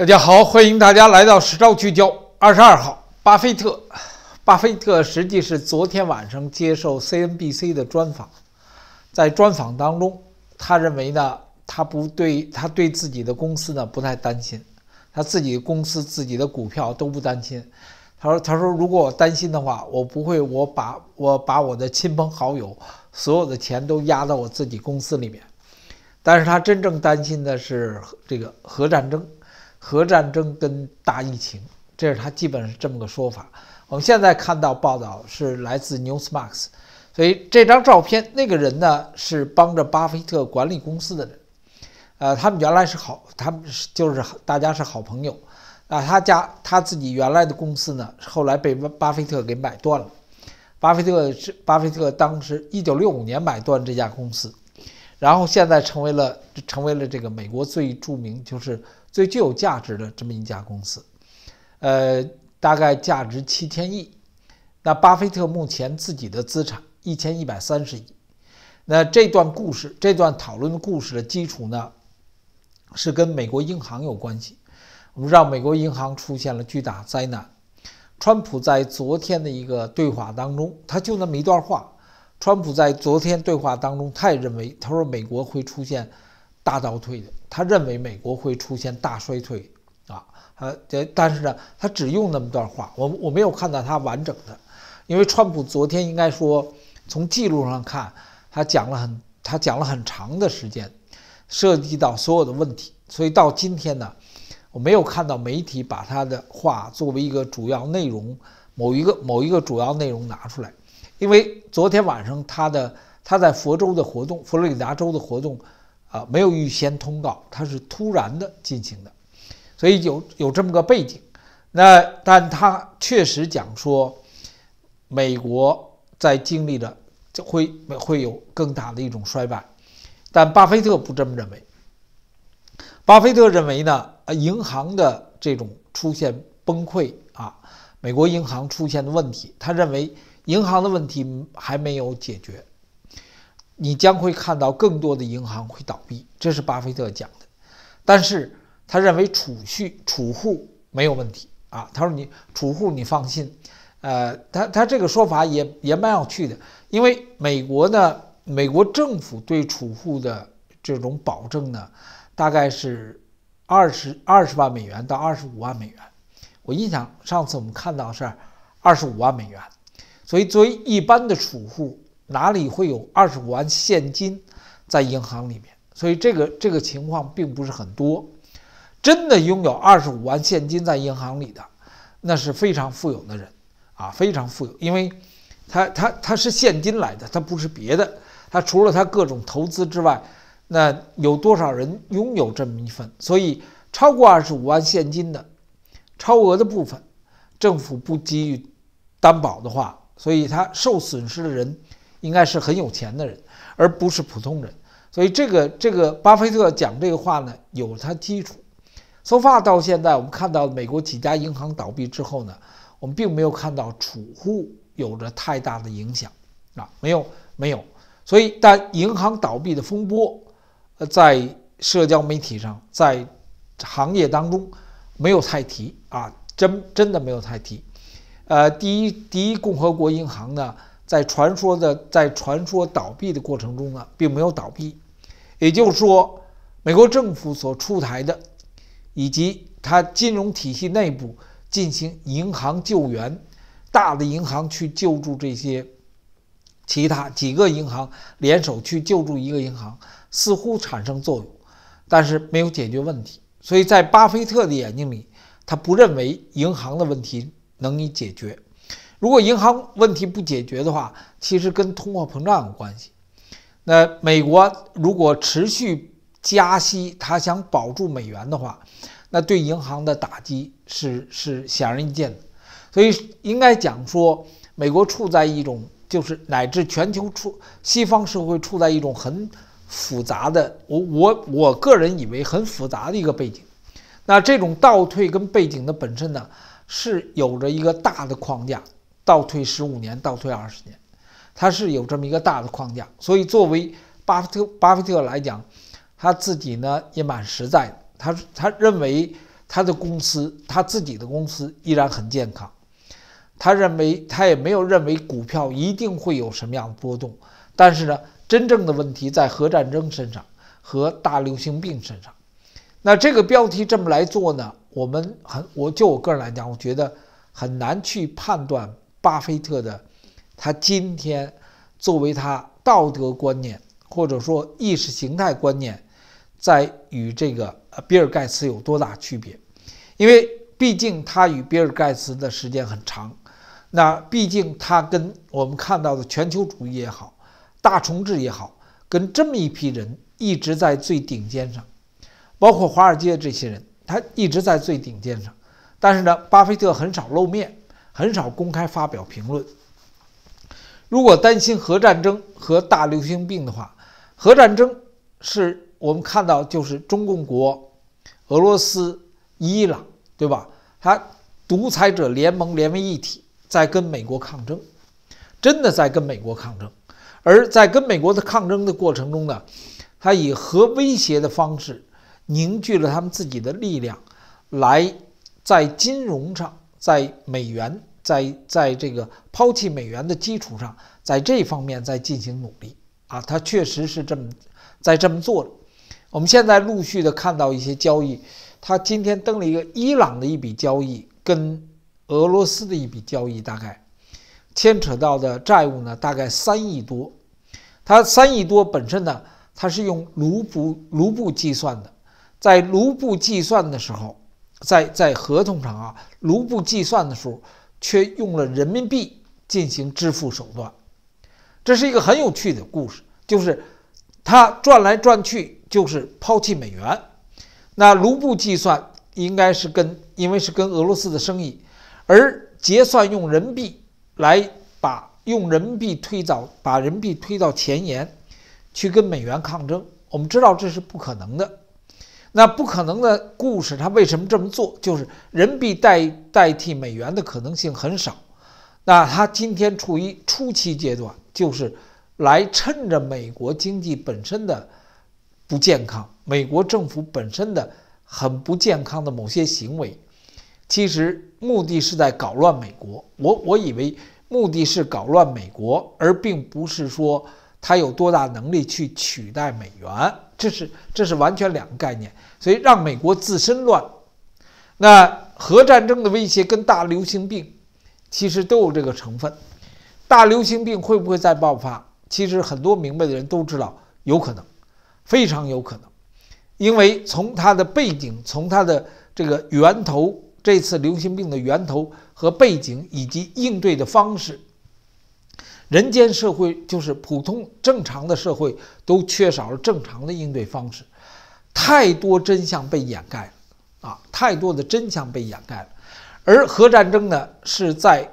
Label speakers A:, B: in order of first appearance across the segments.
A: 大家好，欢迎大家来到实招聚焦。二十二号，巴菲特，巴菲特实际是昨天晚上接受 CNBC 的专访，在专访当中，他认为呢，他不对，他对自己的公司呢不太担心，他自己公司、自己的股票都不担心。他说：“他说，如果我担心的话，我不会，我把我把我的亲朋好友所有的钱都压到我自己公司里面。但是他真正担心的是这个核战争。”核战争跟大疫情，这是他基本是这么个说法。我们现在看到报道是来自 Newsmax，所以这张照片那个人呢是帮着巴菲特管理公司的人，呃，他们原来是好，他们是就是大家是好朋友。啊，他家他自己原来的公司呢，后来被巴菲特给买断了。巴菲特是巴菲特当时一九六五年买断这家公司，然后现在成为了成为了这个美国最著名就是。最具有价值的这么一家公司，呃，大概价值七千亿。那巴菲特目前自己的资产一千一百三十亿。那这段故事，这段讨论的故事的基础呢，是跟美国银行有关系。我们知道美国银行出现了巨大灾难。川普在昨天的一个对话当中，他就那么一段话。川普在昨天对话当中，他也认为，他说美国会出现大倒退的。他认为美国会出现大衰退，啊，呃，但是呢，他只用那么段话，我我没有看到他完整的，因为川普昨天应该说，从记录上看，他讲了很，他讲了很长的时间，涉及到所有的问题，所以到今天呢，我没有看到媒体把他的话作为一个主要内容，某一个某一个主要内容拿出来，因为昨天晚上他的他在佛州的活动，佛罗里达州的活动。啊，没有预先通告，它是突然的进行的，所以有有这么个背景。那但他确实讲说，美国在经历着会会有更大的一种衰败，但巴菲特不这么认为。巴菲特认为呢，呃，银行的这种出现崩溃啊，美国银行出现的问题，他认为银行的问题还没有解决。你将会看到更多的银行会倒闭，这是巴菲特讲的。但是他认为储蓄储户没有问题啊。他说：“你储户你放心。”呃，他他这个说法也也蛮有趣的，因为美国呢，美国政府对储户的这种保证呢，大概是二十二十万美元到二十五万美元。我印象上次我们看到是二十五万美元，所以作为一般的储户。哪里会有二十五万现金在银行里面？所以这个这个情况并不是很多。真的拥有二十五万现金在银行里的，那是非常富有的人啊，非常富有，因为他他他是现金来的，他不是别的。他除了他各种投资之外，那有多少人拥有这么一份？所以超过二十五万现金的超额的部分，政府不给予担保的话，所以他受损失的人。应该是很有钱的人，而不是普通人。所以这个这个巴菲特讲这个话呢，有他基础。So far 到现在，我们看到美国几家银行倒闭之后呢，我们并没有看到储户有着太大的影响啊，没有没有。所以，但银行倒闭的风波，呃，在社交媒体上，在行业当中没有太提啊，真真的没有太提。呃，第一第一共和国银行呢？在传说的在传说倒闭的过程中呢，并没有倒闭，也就是说，美国政府所出台的，以及它金融体系内部进行银行救援，大的银行去救助这些其他几个银行联手去救助一个银行，似乎产生作用，但是没有解决问题。所以在巴菲特的眼睛里，他不认为银行的问题能以解决。如果银行问题不解决的话，其实跟通货膨胀有关系。那美国如果持续加息，他想保住美元的话，那对银行的打击是是显而易见的。所以应该讲说，美国处在一种就是乃至全球处西方社会处在一种很复杂的，我我我个人以为很复杂的一个背景。那这种倒退跟背景的本身呢，是有着一个大的框架。倒退十五年，倒退二十年，它是有这么一个大的框架。所以，作为巴菲特，巴菲特来讲，他自己呢也蛮实在的。他他认为，他的公司，他自己的公司依然很健康。他认为他也没有认为股票一定会有什么样的波动。但是呢，真正的问题在核战争身上和大流行病身上。那这个标题这么来做呢？我们很，我就我个人来讲，我觉得很难去判断巴菲特的他今天作为他道德观念或者说意识形态观念，在与这个呃比尔盖茨有多大区别？因为毕竟他与比尔盖茨的时间很长，那毕竟他跟我们看到的全球主义也好。大重置也好，跟这么一批人一直在最顶尖上，包括华尔街这些人，他一直在最顶尖上。但是呢，巴菲特很少露面，很少公开发表评论。如果担心核战争和大流行病的话，核战争是我们看到就是中共国、俄罗斯、伊朗，对吧？他独裁者联盟连为一体，在跟美国抗争，真的在跟美国抗争。而在跟美国的抗争的过程中呢，他以核威胁的方式凝聚了他们自己的力量，来在金融上，在美元，在在这个抛弃美元的基础上，在这方面在进行努力啊，他确实是这么在这么做的。我们现在陆续的看到一些交易，他今天登了一个伊朗的一笔交易，跟俄罗斯的一笔交易，大概。牵扯到的债务呢，大概三亿多。它三亿多本身呢，它是用卢布卢布计算的，在卢布计算的时候，在在合同上啊，卢布计算的时候却用了人民币进行支付手段。这是一个很有趣的故事，就是他转来转去就是抛弃美元。那卢布计算应该是跟因为是跟俄罗斯的生意，而结算用人民币。来把用人民币推到把人民币推到前沿，去跟美元抗争。我们知道这是不可能的。那不可能的故事，他为什么这么做？就是人民币代代替美元的可能性很少。那他今天处于初期阶段，就是来趁着美国经济本身的不健康，美国政府本身的很不健康的某些行为。其实目的是在搞乱美国，我我以为目的是搞乱美国，而并不是说他有多大能力去取代美元，这是这是完全两个概念。所以让美国自身乱，那核战争的威胁跟大流行病其实都有这个成分。大流行病会不会再爆发？其实很多明白的人都知道，有可能，非常有可能，因为从它的背景，从它的这个源头。这次流行病的源头和背景以及应对的方式，人间社会就是普通正常的社会都缺少了正常的应对方式，太多真相被掩盖了啊！太多的真相被掩盖了，而核战争呢，是在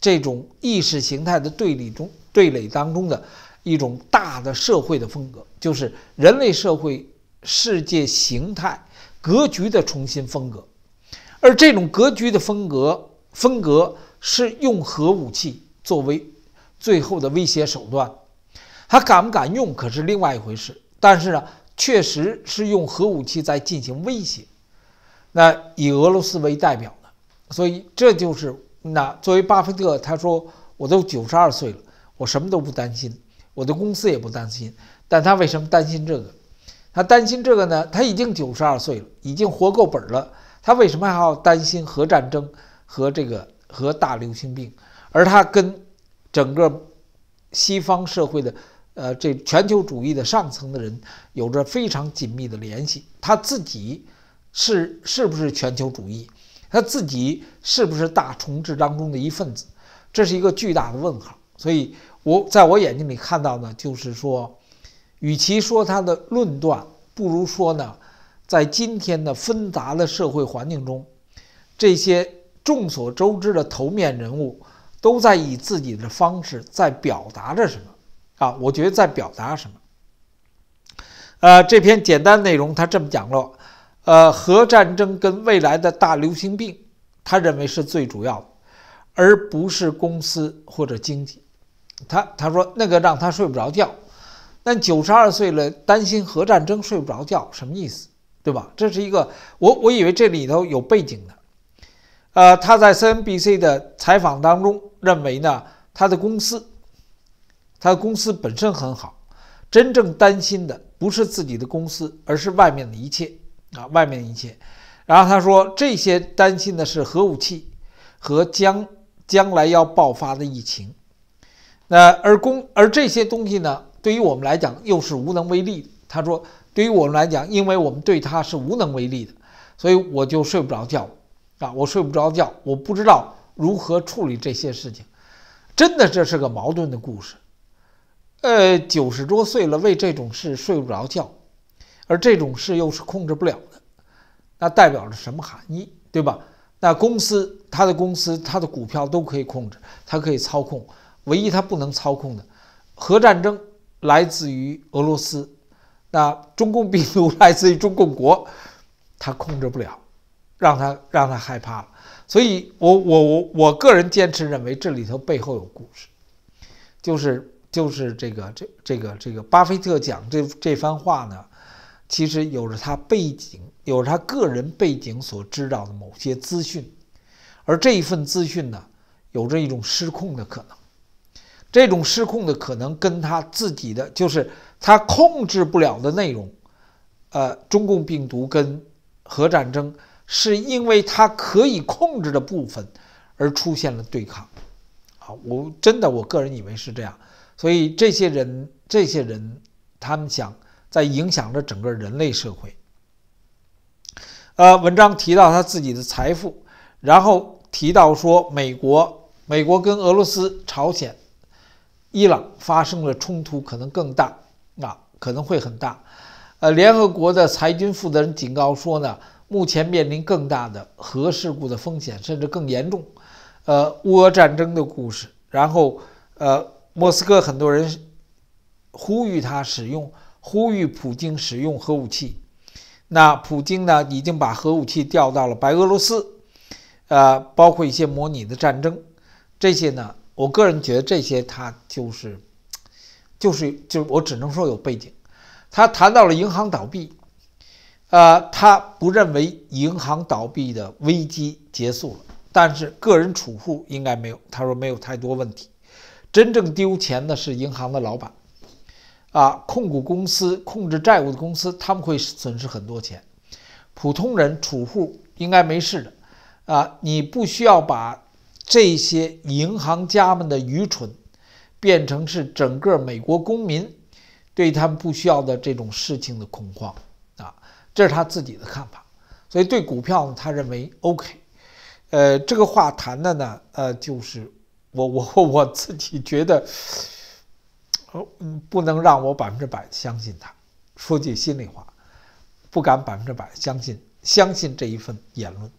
A: 这种意识形态的对立中对垒当中的一种大的社会的风格，就是人类社会世界形态格局的重新风格。而这种格局的风格风格是用核武器作为最后的威胁手段，他敢不敢用可是另外一回事。但是呢，确实是用核武器在进行威胁。那以俄罗斯为代表的，所以这就是那作为巴菲特，他说我都九十二岁了，我什么都不担心，我的公司也不担心。但他为什么担心这个？他担心这个呢？他已经九十二岁了，已经活够本了。他为什么还要担心核战争和这个和大流行病？而他跟整个西方社会的呃这全球主义的上层的人有着非常紧密的联系。他自己是是不是全球主义？他自己是不是大重置当中的一份子？这是一个巨大的问号。所以，我在我眼睛里看到呢，就是说，与其说他的论断，不如说呢。在今天的纷杂的社会环境中，这些众所周知的头面人物都在以自己的方式在表达着什么啊？我觉得在表达什么？呃，这篇简单内容他这么讲了：，呃，核战争跟未来的大流行病，他认为是最主要的，而不是公司或者经济。他他说那个让他睡不着觉，但九十二岁了担心核战争睡不着觉，什么意思？对吧？这是一个我我以为这里头有背景的。呃，他在 CNBC 的采访当中认为呢，他的公司，他的公司本身很好，真正担心的不是自己的公司，而是外面的一切啊，外面的一切。然后他说，这些担心的是核武器和将将来要爆发的疫情。那而公而这些东西呢，对于我们来讲又是无能为力。他说，对于我们来讲，因为我们对他是无能为力的，所以我就睡不着觉。啊，我睡不着觉，我不知道如何处理这些事情，真的这是个矛盾的故事。呃，九十多岁了，为这种事睡不着觉，而这种事又是控制不了的，那代表着什么含义，对吧？那公司，他的公司，他的股票都可以控制，他可以操控，唯一他不能操控的，核战争来自于俄罗斯，那中共 病毒来自于中共国，他控制不了。让他让他害怕了，所以我我我我个人坚持认为这里头背后有故事，就是就是这个这这个这个巴菲特讲这这番话呢，其实有着他背景，有着他个人背景所知道的某些资讯，而这一份资讯呢，有着一种失控的可能，这种失控的可能跟他自己的就是他控制不了的内容，呃，中共病毒跟核战争。是因为他可以控制的部分而出现了对抗，啊，我真的我个人以为是这样，所以这些人这些人他们想在影响着整个人类社会。呃，文章提到他自己的财富，然后提到说美国美国跟俄罗斯、朝鲜、伊朗发生了冲突，可能更大，啊，可能会很大。呃，联合国的裁军负责人警告说呢。目前面临更大的核事故的风险，甚至更严重。呃，乌俄战争的故事，然后呃，莫斯科很多人呼吁他使用，呼吁普京使用核武器。那普京呢，已经把核武器调到了白俄罗斯，呃，包括一些模拟的战争。这些呢，我个人觉得这些他就是，就是就我只能说有背景。他谈到了银行倒闭。呃，他不认为银行倒闭的危机结束了，但是个人储户应该没有。他说没有太多问题，真正丢钱的是银行的老板，啊，控股公司控制债务的公司，他们会损失很多钱。普通人储户应该没事的，啊，你不需要把这些银行家们的愚蠢变成是整个美国公民对他们不需要的这种事情的恐慌。啊这是他自己的看法，所以对股票呢，他认为 OK。呃，这个话谈的呢，呃，就是我我我自己觉得，不能让我百分之百相信他。说句心里话，不敢百分之百相信相信这一份言论。